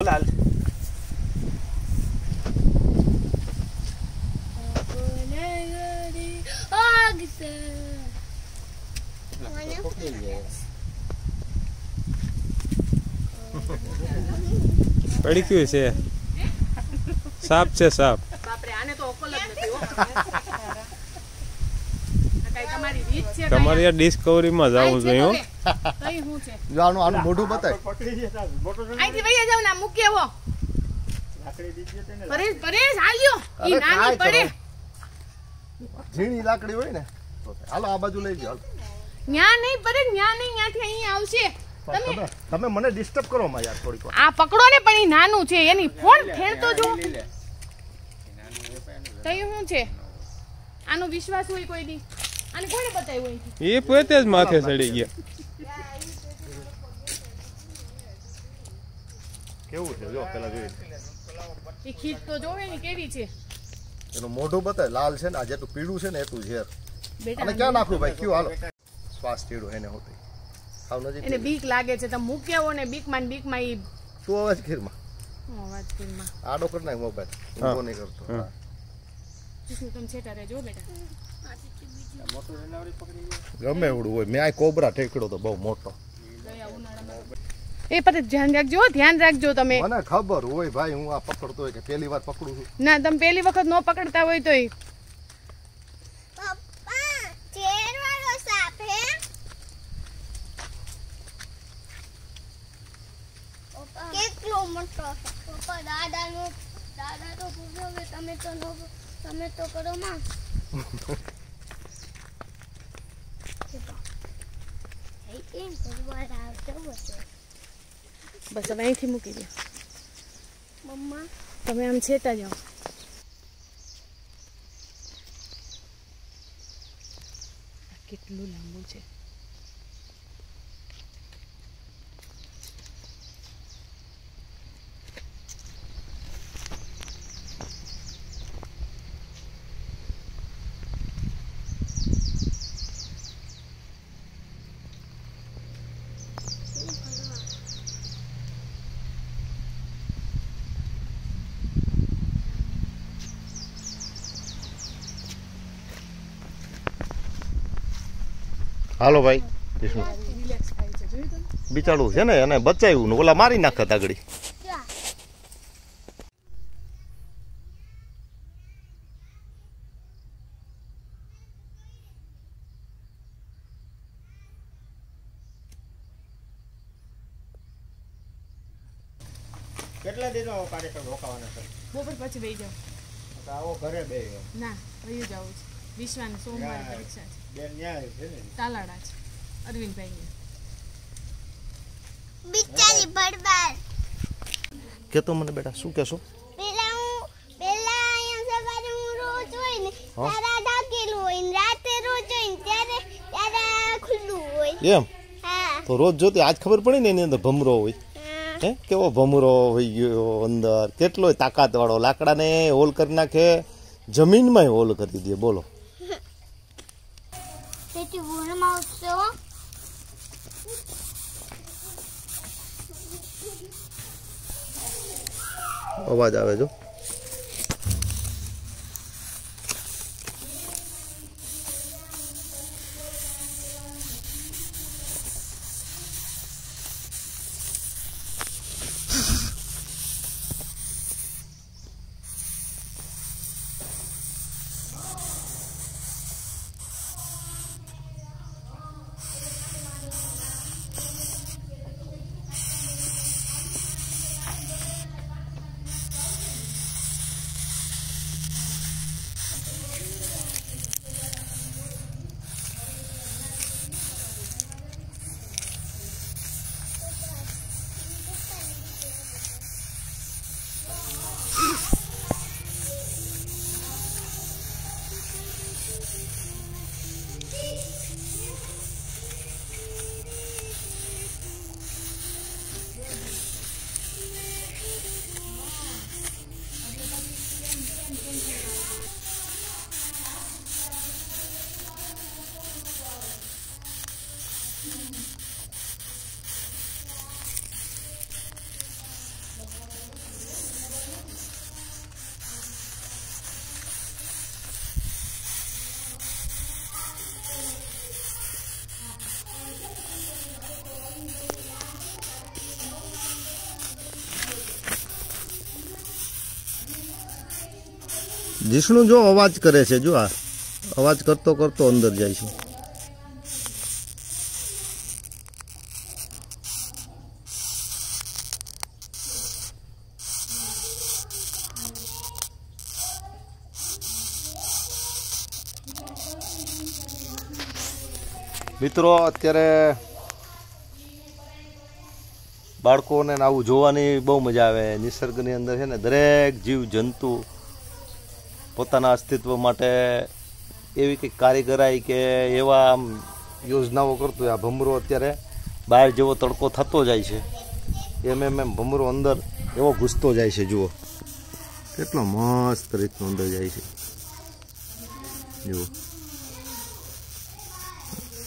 લાલ પડી ગયું છે. સાપ છે સાપ. બાપરે આને તો અકલ જ નથી હો. આ તમારી રીત છે કાંઈ? તમારે યાર ડિસ્કવરીમાં જવું જોઈએ હો કઈ શું છે? જો આનું આનું મોઢું બતાય. અહીંથી વહી જાવ ને આ મૂકી આવો. પરેશ પરેશ હાલ્યો ઈ નાની પડે ઝીણી લાકડી હોય ને હાલો આ બાજુ લઈ જાઓ ન્યા નહીં પડે ન્યા નહીં ન્યાથી અહીં આવશે. તમે તમે મને ડિસ્ટર્બ કરો માં યાર થોડીક આ પકડો ને પણ ઈ નાનું છે. એની ફોન ફેરતો જો તઈ શું છે? આનો વિશ્વાસ હોય કોઈ દી. અને કોણે બતાવ્યું એ પોતે જ માથે ચડી ગયા. કેવું છે? જો પેલા જોઈ એ ખીચ તો જોવે ને કેવી છે? એનું મોઢું બતાય લાલ છે ને આ જેટલું પીળું છે ને એટલું ઝેર. અને ક્યાં નાખવું ભાઈ? કયું હાલો. શ્વાસ ચીડું એને હોતી. આવ નજીક એને બીક લાગે છે તમે મૂકી આવો ને બીકમાં બીકમાં ઈ તું અવાજ ખીરમાં? માં અવાજ ફિલ્મમાં આડો કરી નાખ મોબાઈલ. ઊંધો નહીં કરતો. હા. જીસુ તમે છેટા રહેજો બેટા. ગમે એવડું હોય. મેં આ કોબરા ઠેકડો તો બહુ મોટો. એ પછી ધ્યાન રાખજો ધ્યાન રાખજો તમે. મને ખબર હોય ભાઈ હું આ પકડતો હોય કે પહેલી વાર પકડું છું. ના તમે પહેલી વખત નો પકડતા હોય તોય. કેટલો મોટો દાદા તો પૂછ્યો કે તમે તો નો તમે તો કરો માં કેમ ભગવાન આવતો હશે બસ હવે અહીંથી મૂકી દો. મમ્મા? તમે આમ છેટા જાઓ. આ કેટલું લાંબુ છે. હાલો ભાઈ વિષ્ણુ. બિચારું છે ને એને બચાવ્યું ઓલા મારી નાખે તાગડી. કેટલા દિનો કાર્યક્રમ રોકાવાના છે? બપોર પછી જાઓ. તો આવો ઘરે બે ના વહી જવું છે વિશ્વાને સોમવારે. પરીક્ષા છે. તાલાડા છે. બિચારી બરબાદ કે તો મને બેટા શું કહેશો? પેલા હું પેલા અહીંયા સવારે હું રોજ હોય ને તારા ઢાકેલું હોય ને રાતે રોજ હોય ને ત્યારે ત્યારે ખુલ્લું હોય. એમ? હા. તો રોજ જોતી આજ ખબર પડી ને એની અંદર ભમરો હોય? હે. કેવો ભમરો હોય ગયો અંદર? કેટલો તાકાત વાળો લાકડાને હોલ કરી નાખે જમીનમાં હોલ કરી દે બોલો. અવાજ આવે જો જીષ્ણુ જો અવાજ કરે છે, જો આ અવાજ કરતો કરતો અંદર જાય છે. મિત્રો, અત્યારે બાળકોને આવું જોવાની બહુ મજા આવે. નિસર્ગની અંદર છે ને, દરેક જીવ જંતુ પોતાના અસ્તિત્વ માટે એવી કંઈક કાર્યકરાઈ કે એવા આમ યોજનાઓ કરતું હોય. આ ભમરો અત્યારે બહાર જેવો તડકો થતો જાય છે. એમ એમ એમ ભમરો અંદર એવો ઘૂસતો જાય છે, જુઓ. કેટલો મસ્ત રીતનો અંદર જાય છે. જુઓ.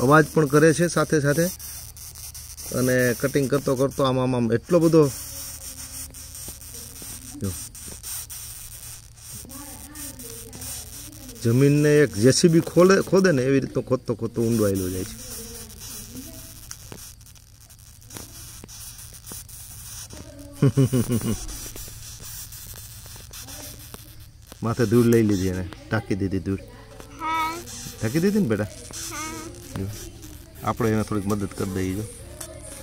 અવાજ પણ કરે છે સાથે સાથે. અને કટિંગ કરતો કરતો આમ આમ એટલો બધો જો. જમીનને એક જેસીબી ખોલે ખોદે ને એવી રીતનો ખોદતો ખોદતો ઊંડો આવેલો જાય છે. માથે ધૂળ લઈ લીધી એને ઢાંકી દીધી હા. ઢાંકી દીધી ને બેટા? આપણે એને થોડીક મદદ કરી દઈએ જો.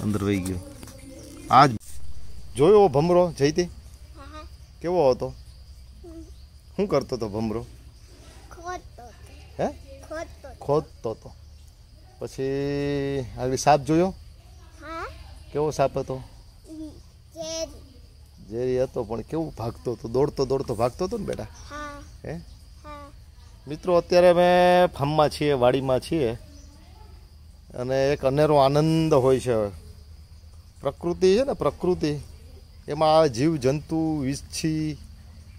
અંદર વહી ગયો. આજ જોયો ભમરો જઈતી કેવો હતો? શું કરતો હતો ભમરો? ખોદતો હતો પછી આવી સાપ જોયો? કેવો સાપ હતો? ઝેરી. હતો પણ કેવું ભાગતો હતો? દોડતો દોડતો ભાગતો હતો ને બેટા? હે. મિત્રો અત્યારે અમે ફાર્મમાં છીએ વાડીમાં છીએ. અને એક અનેરો આનંદ હોય છે. પ્રકૃતિ છે ને પ્રકૃતિ. એમાં આ જીવજંતુ વીછી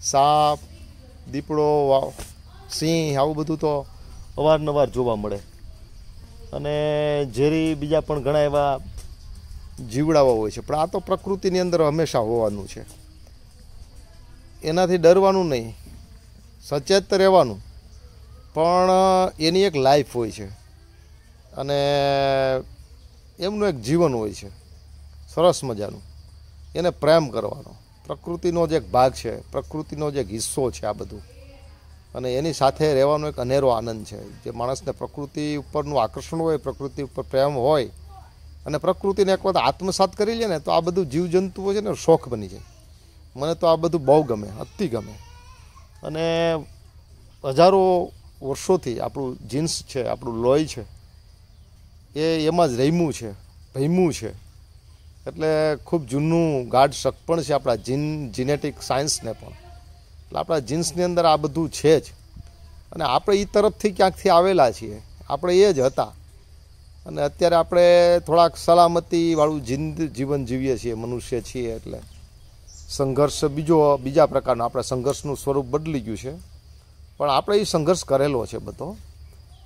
સાપ દીપડો સિંહ આવું બધું તો અવારનવાર જોવા મળે. અને ઝેરી બીજા પણ ઘણા એવા જીવડાઓ હોય છે. પણ આ તો પ્રકૃતિની અંદર હંમેશા હોવાનું છે. એનાથી ડરવાનું નહીં. સચેત રહેવાનું. પણ એની એક લાઈફ હોય છે. અને એમનું એક જીવન હોય છે. સરસ મજાનું. એને પ્રેમ કરવાનો. પ્રકૃતિનો જે એક ભાગ છે. પ્રકૃતિનો જે એક હિસ્સો છે આ બધું. અને એની સાથે રહેવાનો એક અનેરો આનંદ છે. જે માણસને પ્રકૃતિ ઉપરનું આકર્ષણ હોય, પ્રકૃતિ ઉપર પ્રેમ હોય અને પ્રકૃતિને એક વખત આત્મસાત કરી લે ને તો આ બધું જીવજંતુઓ છે ને શોખ બની જાય. મને તો આ બધું બહુ ગમે, અતિ ગમે. અને હજારો વર્ષોથી આપણું જીન્સ છે, આપણું લોહી છે, એ એમાં જ રહીમું છે ભૈમું છે. એટલે ખૂબ જૂનું ગાઢ શક પણ છે આપણા જીન, જીનેટિક સાયન્સને પણ. એટલે આપણા જીન્સની અંદર આ બધું છે જ. અને આપણે એ તરફથી ક્યાંકથી આવેલા છીએ. આપણે એ જ હતા. અને અત્યારે આપણે થોડાક સલામતીવાળું જિંદ જીવન જીવીએ છીએ, મનુષ્ય છીએ એટલે. સંઘર્ષ બીજો, બીજા પ્રકારનો આપણે સંઘર્ષનું સ્વરૂપ બદલી ગયું છે. પણ આપણે એ સંઘર્ષ કરેલો છે બધો.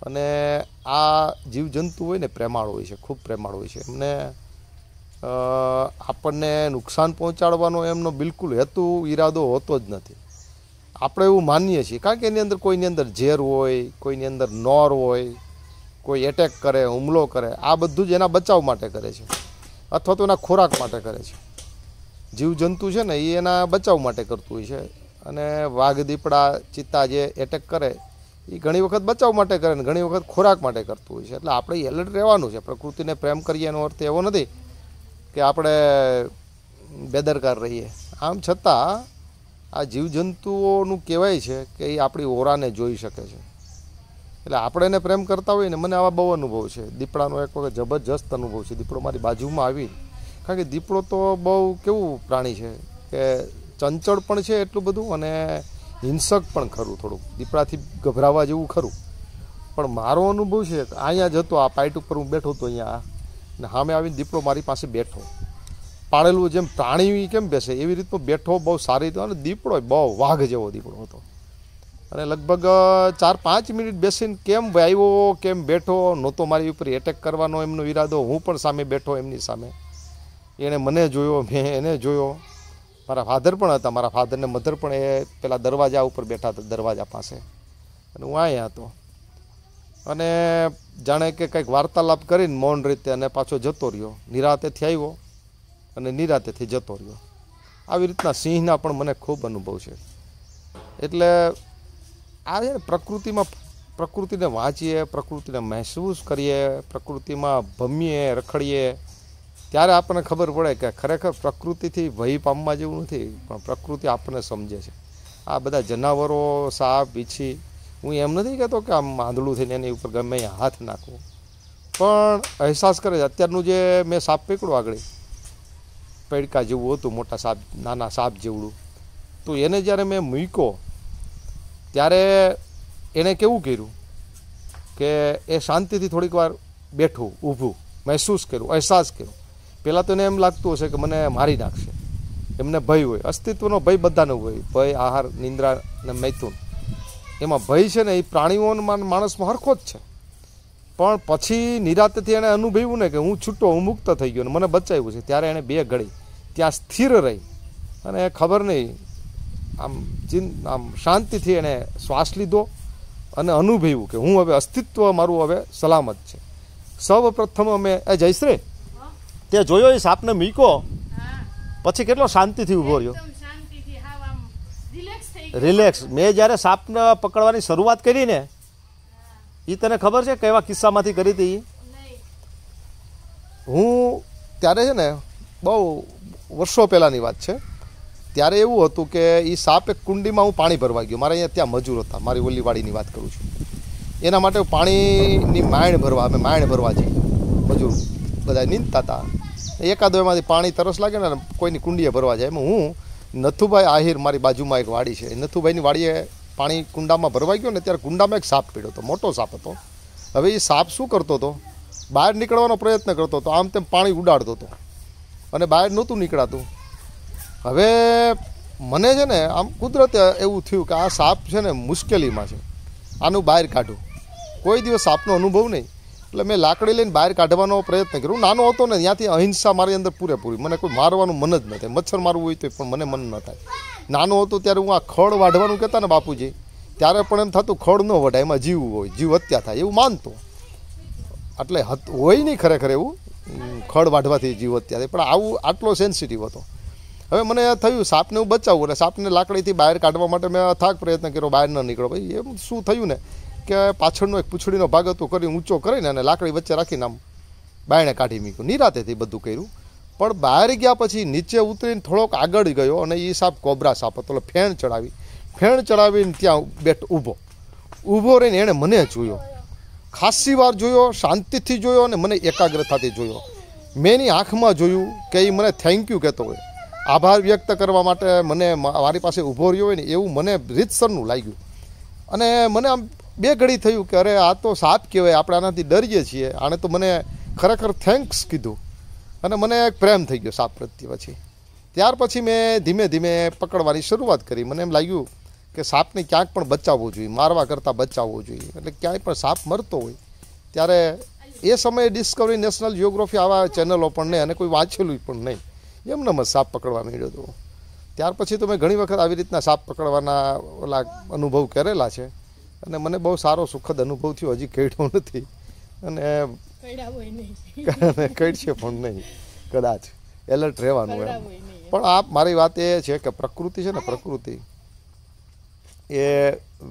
અને આ જીવજંતુ હોય ને, પ્રેમાળ હોય છે, ખૂબ પ્રેમાળ હોય છે. એમને આપણને નુકસાન પહોંચાડવાનો એમનો બિલકુલ હેતુ, ઈરાદો હોતો જ નથી. આપણે એવું માનીએ છીએ. કારણ કે એની અંદર કોઈની અંદર ઝેર હોય, કોઈની અંદર નોર હોય, કોઈ એટેક કરે, હુમલો કરે, આ બધું જ એના બચાવ માટે કરે છે. અથવા તો એના ખોરાક માટે કરે છે. જીવજંતુ છે ને, એ એના બચાવ માટે કરતું હોય છે. અને વાઘ, દીપડા, ચિત્તા જે એટેક કરે, એ ઘણી વખત બચાવ માટે કરે ને ઘણી વખત ખોરાક માટે કરતું હોય છે. એટલે આપણે એલર્ટ રહેવાનું છે. પ્રકૃતિને પ્રેમ કરીએ એનો અર્થ એવો નથી કે આપણે બેદરકાર રહીએ. આમ છતાં આ જીવજંતુઓનું કહેવાય છે કે એ આપણી ઓરાને જોઈ શકે છે. એટલે આપણે એને પ્રેમ કરતા હોઈએ ને, મને આવા બહુ અનુભવ છે. દીપડાનો એક વખત જબરજસ્ત અનુભવ છે. દીપડો મારી બાજુમાં આવી કારણ કે દીપડો તો બહુ કેવું પ્રાણી છે કે ચંચળ પણ છે એટલું બધું અને હિંસક પણ ખરું થોડુંક. દીપડાથી ગભરાવા જેવું ખરું. પણ મારો અનુભવ છે અહીંયા જતો આ પાઇટ ઉપર હું બેઠો હતો અહીંયા. ને સામે આવીને દીપડો મારી પાસે બેઠો. પાળેલું જેમ પ્રાણી કેમ બેસે, એવી રીતનો બેઠો બહુ સારી રીતે અને દીપડો બહુ વાઘ જેવો દીપડો હતો. અને લગભગ ચાર પાંચ મિનિટ બેસીને કેમ આવ્યો, કેમ બેઠો, નહોતો મારી ઉપર એટેક કરવાનો એમનો ઈરાદો, હું પણ સામે બેઠો એમની સામે. એણે મને જોયો, મેં એને જોયો. મારા ફાધર પણ હતા, મારા ફાધરને મધર પણ એ પેલા દરવાજા ઉપર બેઠા હતા, દરવાજા પાસે. અને હું અહીંયા હતો. અને જાણે કે કંઈક વાર્તાલાપ કરીને મૌન રીતે અને પાછો જતો રહ્યો. નિરાતેથી આવ્યો અને નિરાતેથી જતો રહ્યો. આવી રીતના સિંહના પણ મને ખૂબ અનુભવ છે. એટલે આ છે પ્રકૃતિમાં પ્રકૃતિને વાંચીએ, પ્રકૃતિને મહેસૂસ કરીએ, પ્રકૃતિમાં ભમીએ, રખડીએ, ત્યારે આપણને ખબર પડે કે ખરેખર પ્રકૃતિથી ભય પામવા જેવું નથી, પણ પ્રકૃતિ આપણને સમજે છે. આ બધા જનાવરો, સાપ, બીછી, હું એમ નથી કહેતો કે આમ આંધળું થઈને એની ઉપર ગમે હાથ નાખવો. પણ અહેસાસ કરે છે. અત્યારનું જે મેં સાપ પીકડું આગળ પૈડકા જેવું હતું, મોટા સાપ, નાના સાપ જેવડું. તો એને જ્યારે મેં મૂક્યો, ત્યારે એણે કેવું કર્યું કે એ શાંતિથી થોડીક વાર બેઠું, ઊભું, મહેસૂસ કર્યું, અહેસાસ કર્યો. પહેલાં તો એને એમ લાગતું હશે કે મને મારી નાખશે. એમને ભય હોય, અસ્તિત્વનો ભય બધાનો હોય, ભય, આહાર, નિંદ્રા અને મૈથુન. એમાં ભય છે ને એ પ્રાણીઓમાં માણસમાં હરખો જ છે. પણ પછી નિરાતેથી એણે અનુભવ્યું ને કે હું છૂટો હું મુક્ત થઈ ગયો અને મને બચાવ્યું છે. ત્યારે એણે બે ઘડી ત્યાં સ્થિર રહી. અને ખબર નહીં આમ ચિંત આમ શાંતિથી એણે શ્વાસ લીધો અને અનુભવ્યું કે હું હવે અસ્તિત્વ મારું હવે સલામત છે. સૌ પ્રથમ અમે એ જયશ્રી તે જોયો એ સાપને મીકો? પછી કેટલો શાંતિથી ઊભો રહ્યો? રિલેક્સ મેં જ્યારે સાપને પકડવાની શરૂઆત કરી ને એ તને ખબર છે કેવા કિસ્સામાંથી કરી હતી હું ત્યારે છે ને બહુ વર્ષો પહેલાંની વાત છે. ત્યારે એવું હતું કે એ સાપ એક કુંડીમાં હું પાણી ભરવા ગયો. મારે અહીંયા ત્યાં મજૂર હતા. મારી ઓલીવાડીની વાત કરું છું. એના માટે પાણીની માયણ ભરવા, અમે માયણ ભરવા જઈએ મજૂર બધા નીંદતા હતા એકાદો એમાંથી પાણી તરસ લાગે ને કોઈની કુંડીએ ભરવા જાય. એમાં હું નથુભાઈ આહિર મારી બાજુમાં એક વાડી છે. નથુભાઈની વાડીએ પાણી કુંડામાં ભરવાઈ ગયો ને ત્યારે કુંડામાં એક સાપ પીડ્યો હતો, મોટો સાપ હતો. હવે એ સાપ શું કરતો હતો? બહાર નીકળવાનો પ્રયત્ન કરતો હતો, આમ તેમ પાણી ઉડાડતો હતો. અને બહાર નહોતું નીકળાતું. હવે મને છે ને, આમ કુદરતે એવું થયું કે આ સાપ છે ને મુશ્કેલીમાં છે. આનું બહાર કાઢું. કોઈ દિવસ સાપનો અનુભવ નહીં. એટલે મેં લાકડી લઈને બહાર કાઢવાનો પ્રયત્ન કર્યો. નાનો હતો ને, ત્યાંથી અહિંસા મારી અંદર પૂરેપૂરી. મને કોઈ મારવાનું મન જ ન થાય. મચ્છર મારવું હોય તો પણ મને મન ન થાય. નાનો હતો ત્યારે હું આ ખડ વાઢવાનું કહેતા ને બાપુજી, ત્યારે પણ એમ થતું ખડ ન વઢાય, એમાં જીવ હોય, જીવ હત્યા થાય, એવું માનતો. એટલે હોય નહીં ખરેખર એવું ખડ વાઢવાથી જીવ હત્યા થાય, પણ આવું આટલો સેન્સિટિવ હતો. હવે મને થયું સાપને હું બચાવું એટલે સાપને લાકડીથી બહાર કાઢવા માટે મેં અથાગ પ્રયત્ન કર્યો, બહાર ન નીકળો. ભાઈ, એમ શું થયું ને કે પાછળનો એક પૂંછડીનો ભાગ હતો, કરી ઊંચો કરીને અને લાકડી વચ્ચે રાખીને આમ બાયણે કાઢી મૂક્યું. નિરાતેથી બધું કર્યું. પણ બહાર ગયા પછી નીચે ઉતરીને થોડોક આગળ ગયો અને એ સાપ કોબરા સાપ હતો ફેણ ચડાવી. ફેણ ચડાવીને ત્યાં બેઠ ઊભો. ઊભો રહીને એણે મને જોયો. ખાસી વાર જોયો, શાંતિથી જોયો અને મને એકાગ્રતાથી જોયો. મેં એની આંખમાં જોયું કે એ મને થેન્ક યુ કહેતો હોય. આભાર વ્યક્ત કરવા માટે મને મારી પાસે ઊભો રહ્યો હોય ને એવું મને રીતસરનું લાગ્યું. અને મને આમ બે ઘડી થયું કે અરે આ તો સાપ કહેવાય, આપણે આનાથી ડરીએ છીએ. આણે તો મને ખરેખર થેન્ક્સ કીધું. અને મને એક પ્રેમ થઈ ગયો સાપ પ્રત્યે પછી. ત્યાર પછી મેં ધીમે ધીમે પકડવાની શરૂઆત કરી. મને એમ લાગ્યું કે સાપને ક્યાંક પણ બચાવવો જોઈએ, મારવા કરતાં બચાવવો જોઈએ. એટલે ક્યાંય પણ સાપ મરતો હોય, ત્યારે એ સમયે ડિસ્કવરી નેશનલ જિયોગ્રાફી આવા ચેનલો પણ નહીં અને કોઈ વાંચેલું પણ નહીં. એમને મત સાપ પકડવા માંડ્યો હતો ત્યાર પછી તો મેં ઘણી વખત આવી રીતના સાપ પકડવાના ઓલા અનુભવ કરેલા છે. અને મને બહુ સારો સુખદ અનુભવ થયો, હજી કહેડ્યો નથી. અને કઈડા હોય નહીં. અને કહેડશે પણ નહીં. કદાચ. એલર્ટ રહેવાનું એમ. પણ આ મારી વાત એ છે કે પ્રકૃતિ છે ને પ્રકૃતિ એ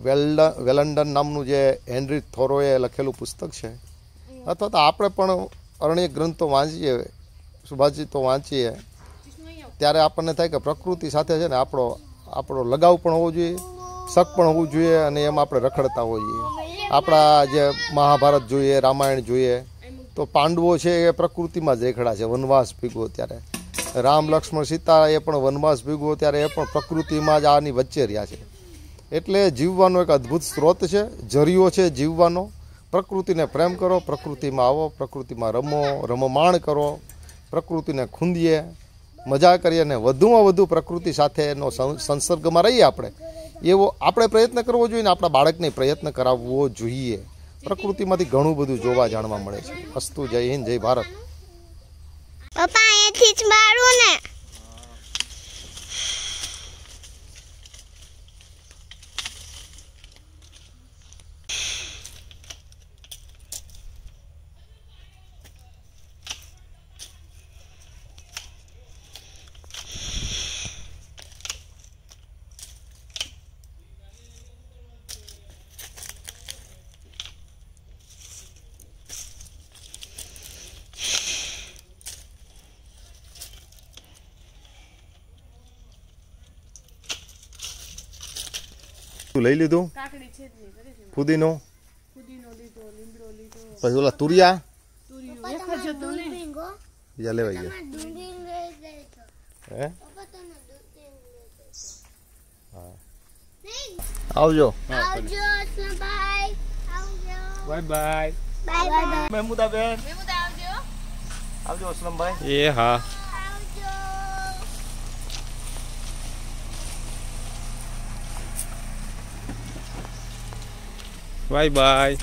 વેલ્ડ વેલન્ડન નામનું જે હેનરી થોરોએ લખેલું પુસ્તક છે. અથવા તો આપણે પણ અરણ્ય ગ્રંથો વાંચીએ સુભાષિતો વાંચીએ. ત્યારે આપણને થાય કે પ્રકૃતિ સાથે છે ને આપણો આપણો લગાવ પણ હોવો જોઈએ શક પણ હોવું જોઈએ અને એમાં આપણે રખડતા હોઈએ. આપણા જે મહાભારત જોઈએ રામાયણ જોઈએ તો પાંડવો છે એ પ્રકૃતિમાં જ રેખડા છે, વનવાસ ભીગવો ત્યારે રામ, લક્ષ્મણ, સીતા એ પણ વનવાસ ભીગવો ત્યારે એ પણ પ્રકૃતિમાં જ આની વચ્ચે રહ્યા છે. એટલે જીવવાનો એક અદ્ભુત સ્ત્રોત છે જરિયો છે જીવવાનો. પ્રકૃતિને પ્રેમ કરો, પ્રકૃતિમાં આવો, પ્રકૃતિમાં રમો, રમમાણ કરો, પ્રકૃતિને ખૂંદીએ. મજા કરીએ અને વધુમાં વધુ પ્રકૃતિ સાથેનો સંસર્ગમાં રહીએ આપણે. એવો આપણે પ્રયત્ન કરવો જોઈએ ને આપણા બાળકને પ્રયત્ન કરાવવો જોઈએ. પ્રકૃતિમાંથી ઘણું બધું જોવા જાણવા મળે છે. અસ્તુ જય હિન્દ, જય ભારત. પપ્પા, અહીંયાથી જ મારું ને. લઈ લીધું? કાકડી છે જ નહીં કરે છે ફુદીનો? ફુદીનો લીધો લીમડો લીધો. પછી ઓલા તુરિયા? બીજા લેવાઈ ગયા. આવજો. Bye bye. Bye bye. મહેમુદાબેન Memuda આવજો. આવજો અસલમભાઈ એ હા. Bye bye